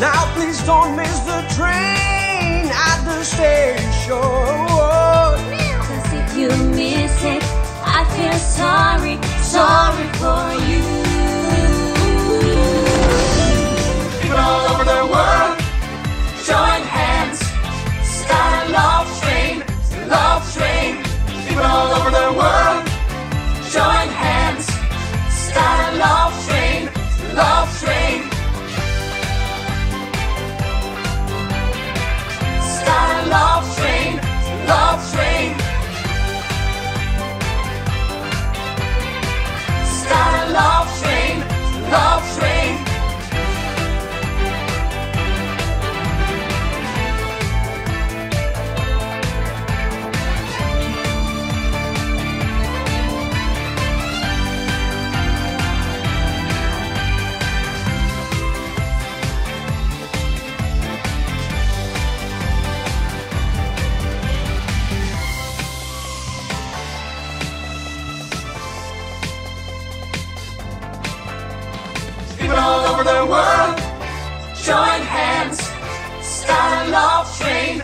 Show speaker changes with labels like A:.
A: Now please don't miss the train at the station.
B: Cause if you miss it, I feel sorry, sorry
C: over the world, join hands, start a love train,